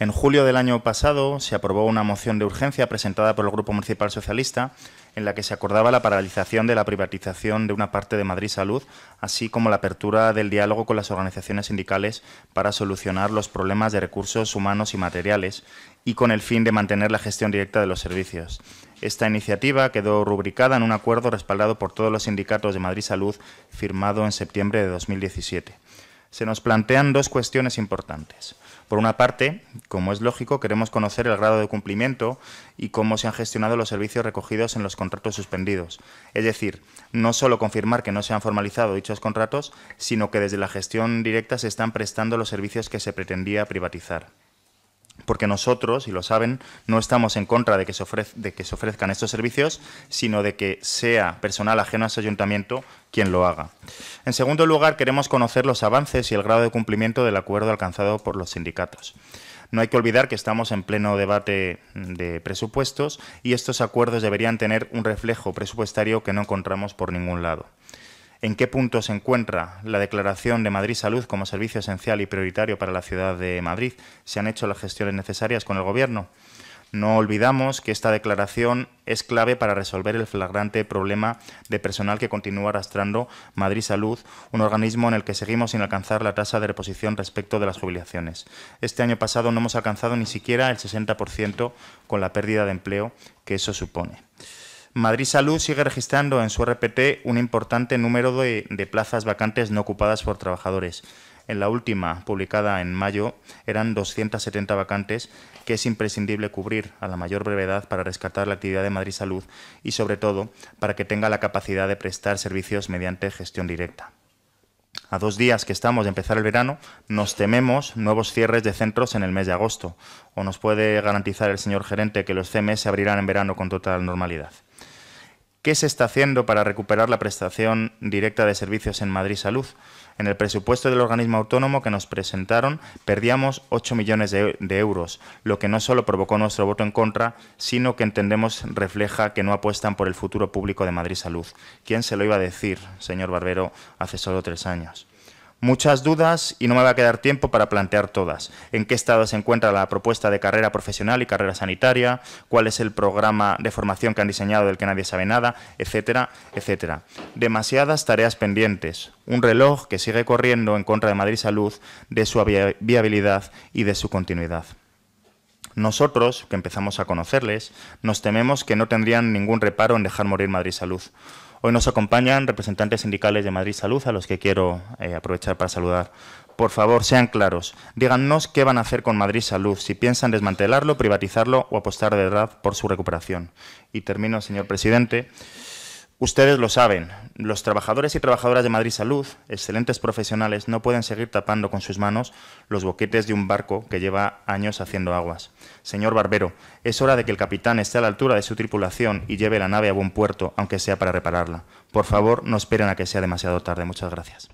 En julio del año pasado se aprobó una moción de urgencia presentada por el Grupo Municipal Socialista en la que se acordaba la paralización de la privatización de una parte de Madrid Salud, así como la apertura del diálogo con las organizaciones sindicales para solucionar los problemas de recursos humanos y materiales y con el fin de mantener la gestión directa de los servicios. Esta iniciativa quedó rubricada en un acuerdo respaldado por todos los sindicatos de Madrid Salud firmado en septiembre de 2017 se nos plantean dos cuestiones importantes. Por una parte, como es lógico, queremos conocer el grado de cumplimiento y cómo se han gestionado los servicios recogidos en los contratos suspendidos. Es decir, no solo confirmar que no se han formalizado dichos contratos, sino que desde la gestión directa se están prestando los servicios que se pretendía privatizar porque nosotros, y lo saben, no estamos en contra de que, se ofrezcan estos servicios, sino de que sea personal ajeno a ese ayuntamiento quien lo haga. En segundo lugar, queremos conocer los avances y el grado de cumplimiento del acuerdo alcanzado por los sindicatos. No hay que olvidar que estamos en pleno debate de presupuestos y estos acuerdos deberían tener un reflejo presupuestario que no encontramos por ningún lado en qué punto se encuentra la declaración de Madrid Salud como servicio esencial y prioritario para la ciudad de Madrid. ¿Se han hecho las gestiones necesarias con el Gobierno? No olvidamos que esta declaración es clave para resolver el flagrante problema de personal que continúa arrastrando Madrid Salud, un organismo en el que seguimos sin alcanzar la tasa de reposición respecto de las jubilaciones. Este año pasado no hemos alcanzado ni siquiera el 60% con la pérdida de empleo que eso supone. Madrid Salud sigue registrando en su RPT un importante número de, plazas vacantes no ocupadas por trabajadores. En la última, publicada en mayo, eran 270 vacantes que es imprescindible cubrir a la mayor brevedad para rescatar la actividad de Madrid Salud y, sobre todo, para que tenga la capacidad de prestar servicios mediante gestión directa. A dos días que estamos de empezar el verano, nos tememos nuevos cierres de centros en el mes de agosto. ¿O nos puede garantizar el señor gerente que los CMS se abrirán en verano con total normalidad? ¿Qué se está haciendo para recuperar la prestación directa de servicios en Madrid Salud? En el presupuesto del organismo autónomo que nos presentaron perdíamos 8 millones de, euros, lo que no solo provocó nuestro voto en contra, sino que entendemos refleja que no apuestan por el futuro público de Madrid Salud. ¿Quién se lo iba a decir, señor Barbero, hace solo tres años? Muchas dudas y no me va a quedar tiempo para plantear todas. ¿En qué estado se encuentra la propuesta de carrera profesional y carrera sanitaria? ¿Cuál es el programa de formación que han diseñado del que nadie sabe nada? Etcétera, etcétera. Demasiadas tareas pendientes. Un reloj que sigue corriendo en contra de Madrid Salud, de su viabilidad y de su continuidad. Nosotros, que empezamos a conocerles, nos tememos que no tendrían ningún reparo en dejar morir Madrid Salud. Hoy nos acompañan representantes sindicales de Madrid Salud, a los que quiero eh, aprovechar para saludar. Por favor, sean claros. Díganos qué van a hacer con Madrid Salud, si piensan desmantelarlo, privatizarlo o apostar de verdad por su recuperación. Y termino, señor presidente. Ustedes lo saben, los trabajadores y trabajadoras de Madrid Salud, excelentes profesionales, no pueden seguir tapando con sus manos los boquetes de un barco que lleva años haciendo aguas. Señor Barbero, es hora de que el capitán esté a la altura de su tripulación y lleve la nave a buen puerto, aunque sea para repararla. Por favor, no esperen a que sea demasiado tarde. Muchas gracias.